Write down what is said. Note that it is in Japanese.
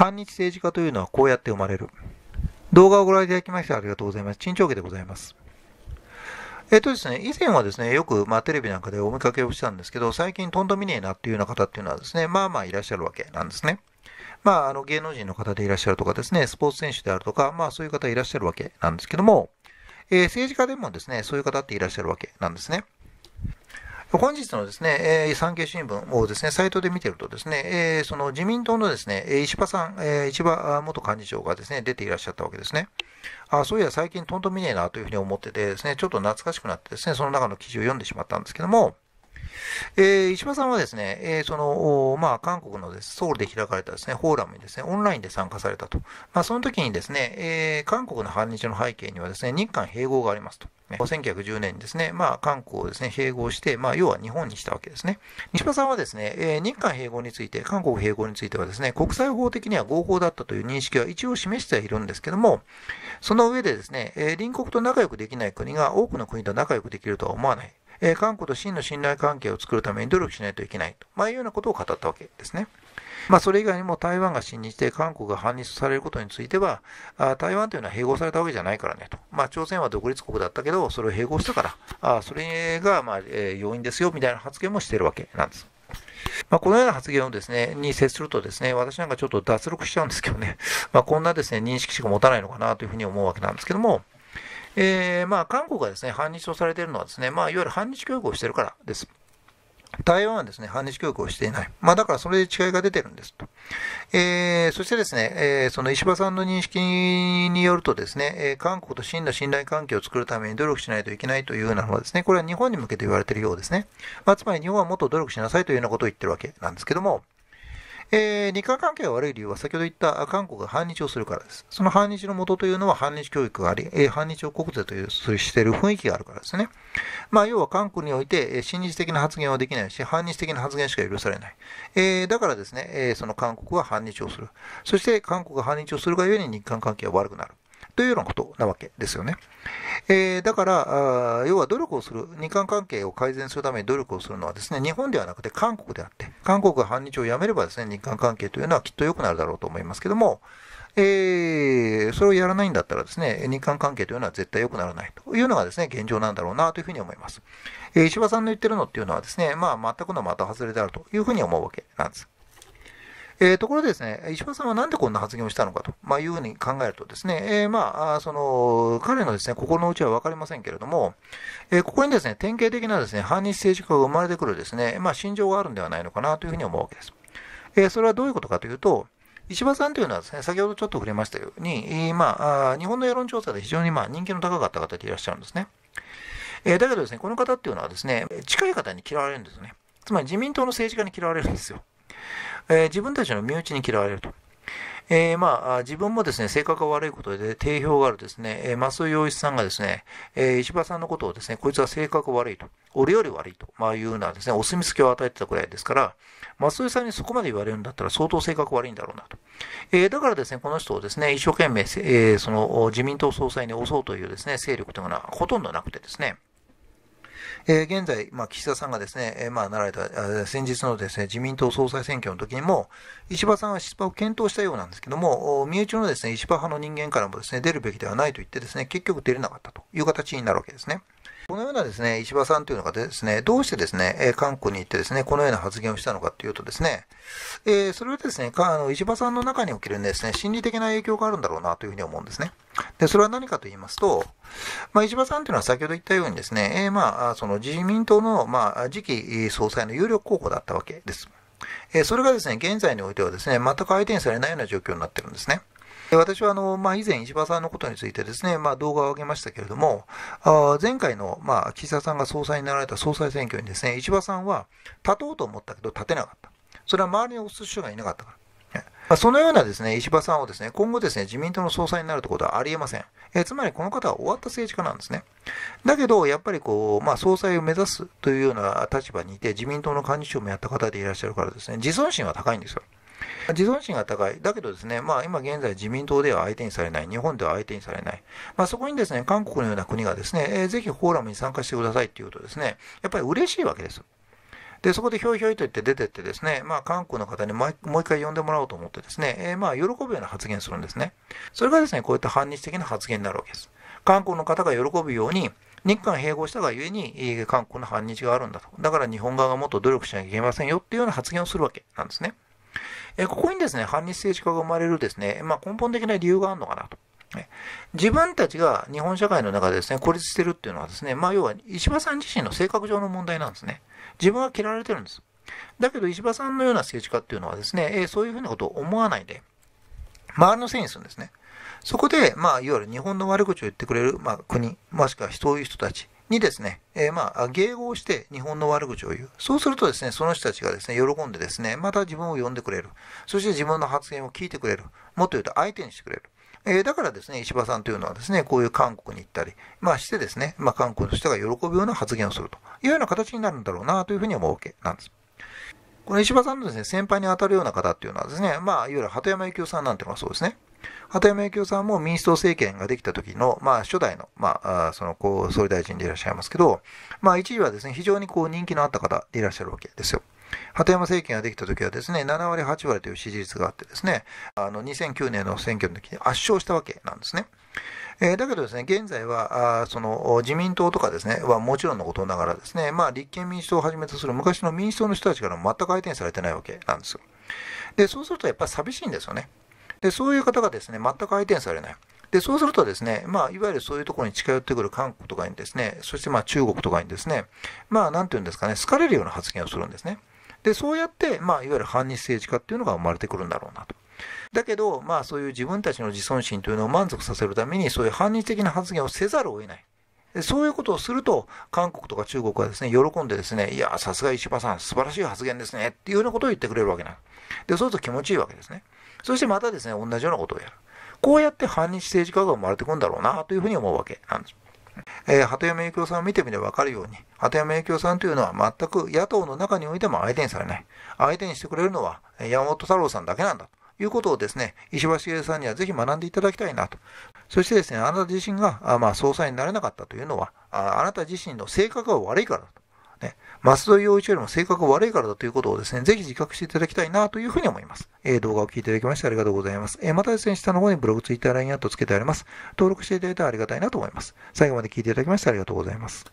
反日政治家というのはこうやって生まれる。動画をご覧いただきましてありがとうございます。陳長家でございます。えっとですね、以前はですね、よく、まあ、テレビなんかでお見かけをしたんですけど、最近とんと見ねえなっていうような方っていうのはですね、まあまあいらっしゃるわけなんですね。まあ、あの、芸能人の方でいらっしゃるとかですね、スポーツ選手であるとか、まあそういう方いらっしゃるわけなんですけども、えー、政治家でもですね、そういう方っていらっしゃるわけなんですね。本日のですね、えー、産経新聞をですね、サイトで見てるとですね、えー、その自民党のですね、石破さん、えー、石破元幹事長がですね、出ていらっしゃったわけですね。あ、そういや最近とんと見ねえなというふうに思っててですね、ちょっと懐かしくなってですね、その中の記事を読んでしまったんですけども、えー、石破さんはですね、えー、その、まあ、韓国のです、ソウルで開かれたですね、フォーラムにですね、オンラインで参加されたと。まあ、その時にですね、えー、韓国の反日の背景にはですね、日韓併合がありますと。ね、1910年にですね、まあ、韓国をですね、併合して、まあ、要は日本にしたわけですね。西場さんはですね、えー、日韓併合について、韓国併合についてはですね、国際法的には合法だったという認識は一応示してはいるんですけども、その上でですね、えー、隣国と仲良くできない国が多くの国と仲良くできるとは思わない。えー、韓国と真の信頼関係を作るために努力しないといけないと、まあ、いうようなことを語ったわけですね。まあ、それ以外にも台湾が親日で韓国が反日されることについては、あ台湾というのは併合されたわけじゃないからねと。まあ、朝鮮は独立国だったけど、それを併合したから、あそれが、まあ、え、要因ですよ、みたいな発言もしているわけなんです。まあ、このような発言をですね、に接するとですね、私なんかちょっと脱力しちゃうんですけどね、まあ、こんなですね、認識しか持たないのかなというふうに思うわけなんですけども、えー、まあ、韓国がですね、反日とされているのはですね、まあ、いわゆる反日教育をしているからです。台湾はですね、反日教育をしていない。まあだからそれで違いが出てるんですと。えー、そしてですね、えー、その石破さんの認識によるとですね、えー、韓国と真の信頼関係を作るために努力しないといけないというようなのはですね、これは日本に向けて言われているようですね。まあつまり日本はもっと努力しなさいというようなことを言ってるわけなんですけども、えー、日韓関係が悪い理由は先ほど言った韓国が反日をするからです。その反日の元というのは反日教育があり、えー、反日を国税というしている雰囲気があるからですね。まあ、要は韓国において、え親日的な発言はできないし、反日的な発言しか許されない。えー、だからですね、えー、その韓国は反日をする。そして韓国が反日をするがゆえに日韓関係は悪くなる。というようなことなわけですよね。えー、だから、要は努力をする、日韓関係を改善するために努力をするのはですね、日本ではなくて韓国であって、韓国が反日をやめればですね、日韓関係というのはきっと良くなるだろうと思いますけども、えー、それをやらないんだったらですね、日韓関係というのは絶対良くならないというのがですね、現状なんだろうなというふうに思います。えー、石破さんの言ってるのっていうのはですね、まあ全くの的外れであるというふうに思うわけなんです。えー、ところでですね、石破さんはなんでこんな発言をしたのかと、まあ、いうふうに考えるとですね、えー、まあ、その、彼のですね、心の内はわかりませんけれども、えー、ここにですね、典型的なですね、反日政治家が生まれてくるですね、まあ、心情があるんではないのかなというふうに思うわけです。えそれはどういうことかというと、石破さんというのはですね、先ほどちょっと触れましたように、まあ、日本の世論調査で非常にまあ人気の高かった方でいらっしゃるんですね。えだけどですね、この方っていうのはですね、近い方に嫌われるんですね。つまり自民党の政治家に嫌われるんですよ。えー、自分たちの身内に嫌われると。えー、まあ、自分もですね、性格が悪いことで定評があるですね、えー、増井洋一さんがですね、えー、石破さんのことをですね、こいつは性格悪いと、俺より悪いと、まあいうようなですね、お墨付きを与えてたくらいですから、増井さんにそこまで言われるんだったら相当性格悪いんだろうなと。えー、だからですね、この人をですね、一生懸命、え、その自民党総裁に押そうというですね、勢力というのはほとんどなくてですね、えー、現在、まあ、岸田さんがですね、えー、まあ、なられた、先日のですね、自民党総裁選挙の時にも、石破さんは出馬を検討したようなんですけども、身内のですね、石破派の人間からもですね、出るべきではないと言ってですね、結局出れなかったという形になるわけですね。このようなですね、石破さんというのがですね、どうしてですね、え韓国に行ってですね、このような発言をしたのかというとですね、えー、それはですね、あの石破さんの中におけるですね、心理的な影響があるんだろうなというふうに思うんですね。で、それは何かと言いますと、まあ、石破さんというのは先ほど言ったようにですね、えー、まあ、その自民党の、まあ、次期総裁の有力候補だったわけです。えー、それがですね、現在においてはですね、全く相手にされないような状況になってるんですね。私はあの、まあ、以前、石破さんのことについてですね、まあ、動画を上げましたけれども、あ前回の、まあ、岸田さんが総裁になられた総裁選挙にですね、石破さんは立とうと思ったけど立てなかった。それは周りに押す人がいなかったから。まあ、そのようなですね、石破さんをですね、今後ですね、自民党の総裁になるということはありえません。えつまりこの方は終わった政治家なんですね。だけど、やっぱりこう、まあ、総裁を目指すというような立場にいて、自民党の幹事長もやった方でいらっしゃるからですね、自尊心は高いんですよ。自尊心が高い。だけどですね、まあ今現在自民党では相手にされない。日本では相手にされない。まあそこにですね、韓国のような国がですね、えー、ぜひフォーラムに参加してくださいっていうとですね、やっぱり嬉しいわけです。で、そこでひょいひょいと言って出てってですね、まあ、韓国の方にもう一回呼んでもらおうと思ってですね、えー、まあ、喜ぶような発言するんですね。それがですね、こういった反日的な発言になるわけです。韓国の方が喜ぶように、日韓併合したがゆえに、韓国の反日があるんだと。だから日本側がもっと努力しなきゃいけませんよっていうような発言をするわけなんですね。えここにですね、反日政治家が生まれるですね、まあ、根本的な理由があるのかなと。自分たちが日本社会の中でですね、孤立してるっていうのはですね、まあ要は石破さん自身の性格上の問題なんですね。自分は嫌われてるんです。だけど石破さんのような政治家っていうのはですね、えそういうふうなことを思わないで、周りのせいにするんですね。そこで、まあ、いわゆる日本の悪口を言ってくれる、まあ、国、もしくはそういう人たちにですね、えー、まあ、迎合して日本の悪口を言う。そうするとですね、その人たちがですね、喜んでですね、また自分を呼んでくれる。そして自分の発言を聞いてくれる。もっと言うと相手にしてくれる。えー、だからですね、石破さんというのはですね、こういう韓国に行ったり、まあしてですね、まあ韓国の人が喜ぶような発言をするというような形になるんだろうなというふうに思うわけなんです。この石破さんのですね、先輩に当たるような方っていうのはですね、まあ、いわゆる鳩山幸夫さんなんていうのはそうですね。鳩山幸夫さんも民主党政権ができた時の、まあ、初代の、まあ、その、こう、総理大臣でいらっしゃいますけど、まあ、一時はですね、非常にこう、人気のあった方でいらっしゃるわけですよ。鳩山政権ができた時はですね、7割、8割という支持率があってですね、あの、2009年の選挙の時に圧勝したわけなんですね。えー、だけどですね、現在は、あその自民党とかですね、はもちろんのことながらですね、まあ立憲民主党をはじめとする昔の民主党の人たちからも全く相手にされてないわけなんですよ。で、そうするとやっぱり寂しいんですよね。で、そういう方がですね、全く相手にされない。で、そうするとですね、まあ、いわゆるそういうところに近寄ってくる韓国とかにですね、そしてまあ中国とかにですね、まあ、なんていうんですかね、好かれるような発言をするんですね。で、そうやって、まあ、いわゆる反日政治家っていうのが生まれてくるんだろうなと。だけど、まあ、そういう自分たちの自尊心というのを満足させるために、そういう反日的な発言をせざるを得ない。そういうことをすると、韓国とか中国はですね、喜んでですね、いや、さすが石破さん、素晴らしい発言ですね、っていうようなことを言ってくれるわけなんで、そうすると気持ちいいわけですね。そしてまたですね、同じようなことをやる。こうやって反日政治家が生まれてくんだろうな、というふうに思うわけなんです。えー、鳩山幸夫さんを見てみればわかるように、鳩山幸夫さんというのは全く野党の中においても相手にされない。相手にしてくれるのは山本太郎さんだけなんだ。ということをですね、石破茂さんにはぜひ学んでいただきたいなと。そしてですね、あなた自身が、あまあ、総裁になれなかったというのはあ、あなた自身の性格が悪いからだと。ね、松戸洋一よりも性格が悪いからだということをですね、ぜひ自覚していただきたいなというふうに思います。えー、動画を聞いていただきましてありがとうございます。えー、またですね、下の方にブログ、ツイッター、ラインアットつけてあります。登録していただいたらありがたいなと思います。最後まで聞いていただきましてありがとうございます。